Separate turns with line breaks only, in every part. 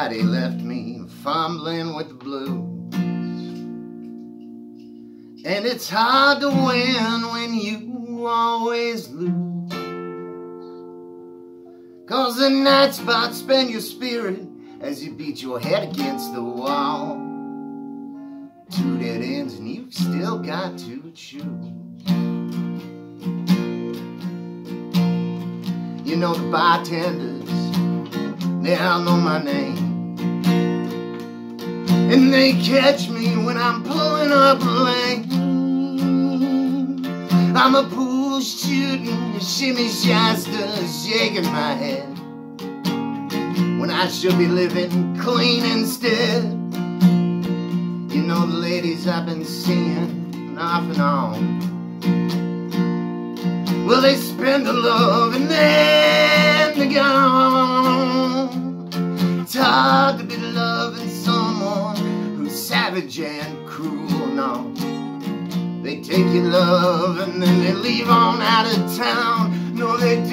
Friday left me fumbling with the blues. And it's hard to win when you always lose. Cause the night spend your spirit as you beat your head against the wall. Two dead ends and you've still got to choose. You know the bartenders, they all know my name. And they catch me when I'm pulling up lane. I'm a pool shooting, shimmy shasta, shaking my head. When I should be living clean instead. You know the ladies I've been seeing off and on. Well, they spend the love and then savage and cruel. No, they take your love and then they leave on out of town. No, they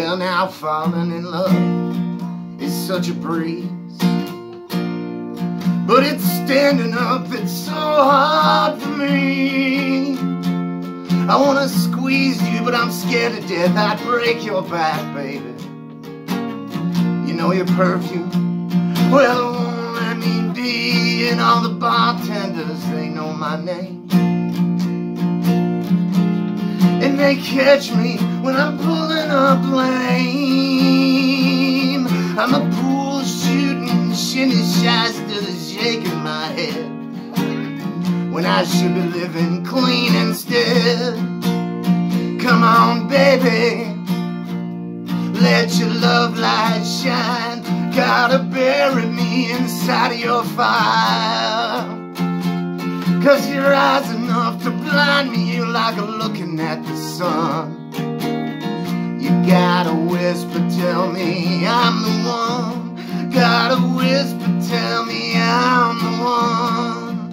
Well, now falling in love is such a breeze. But it's standing up, it's so hard for me. I wanna squeeze you, but I'm scared to death I'd break your back, baby. You know your perfume, well, let me be. And all the bartenders, they know my name. They catch me when I'm pulling up lame. I'm a pool shooting, shinny shasta, shaking my head. When I should be living clean instead. Come on, baby. Let your love light shine. Gotta bury me inside of your fire. Cause your eyes enough to blind me like looking at the sun. You gotta whisper, tell me I'm the one. Gotta whisper, tell me I'm the one.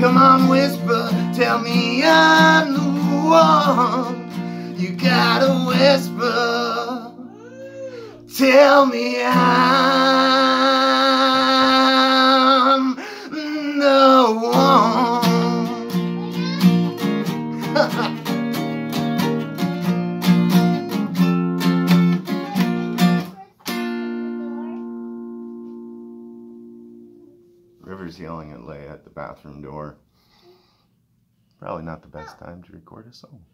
Come on, whisper, tell me I'm the one. You gotta whisper Tell me I'm the one. River's yelling at Leia at the bathroom door. Probably not the best time to record a song.